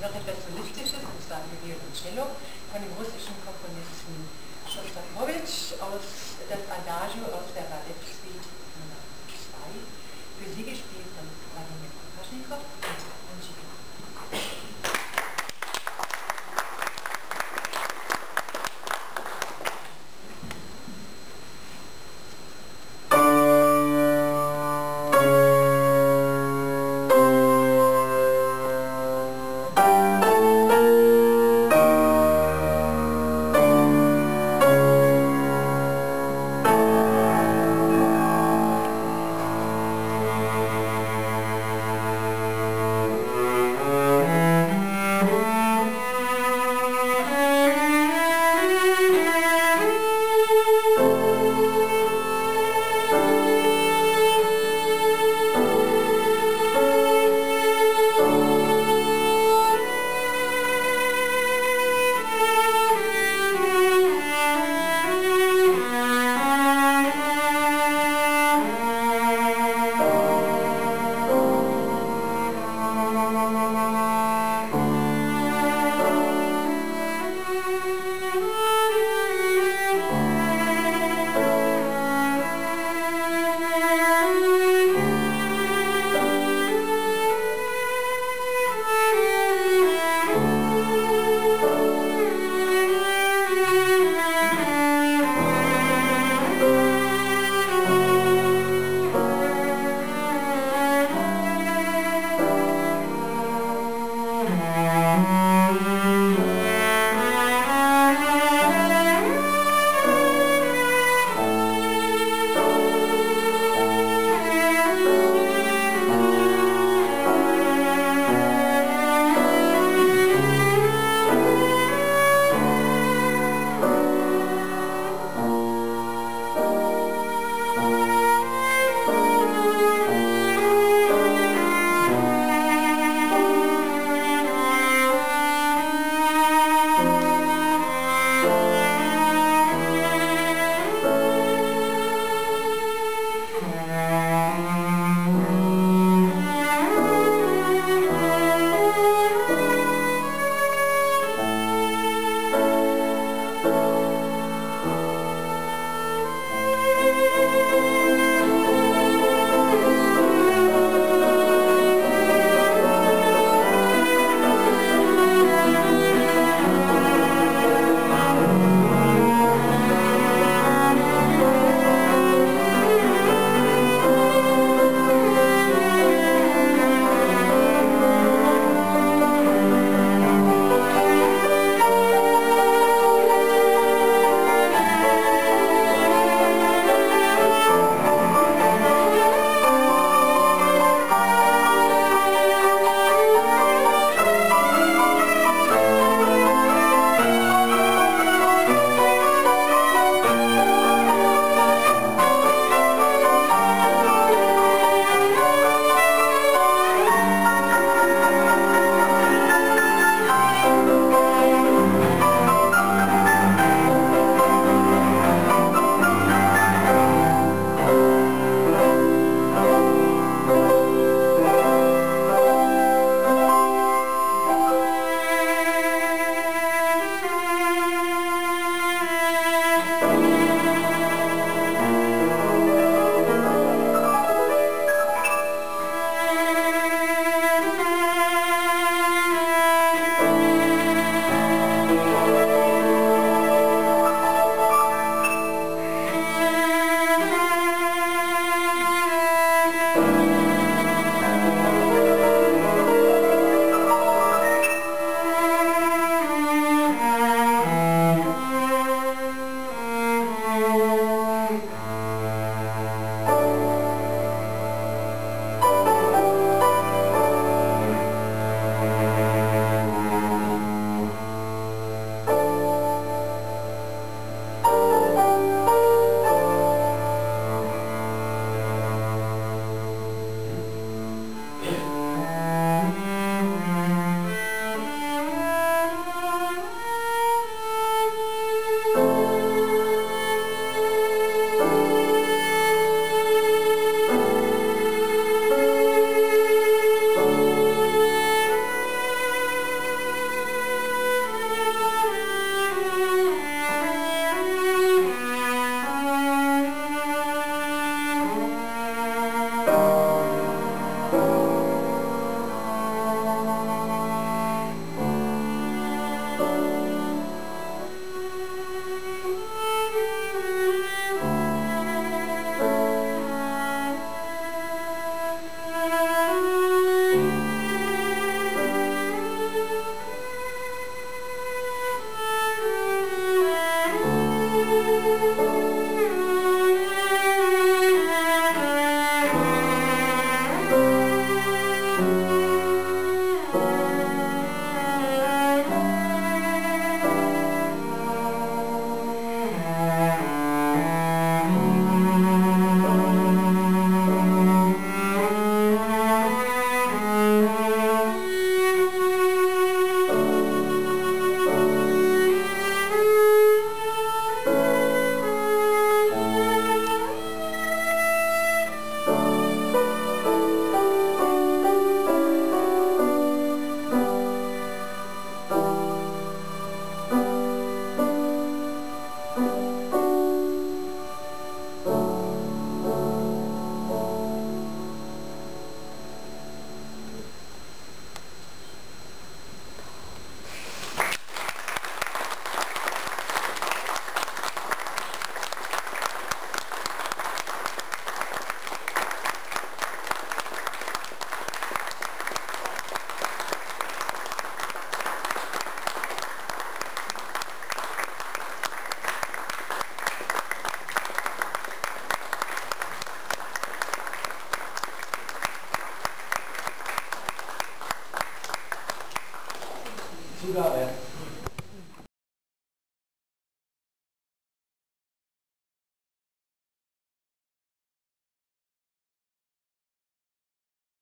noch etwas Solistisches, und zwar ein Violoncello von dem russischen Komponisten Schostakowitsch aus das Adagio aus der Ballet Suite Nummer 2, für sie gespielt von Vladimir Kopaschnikow 修道人。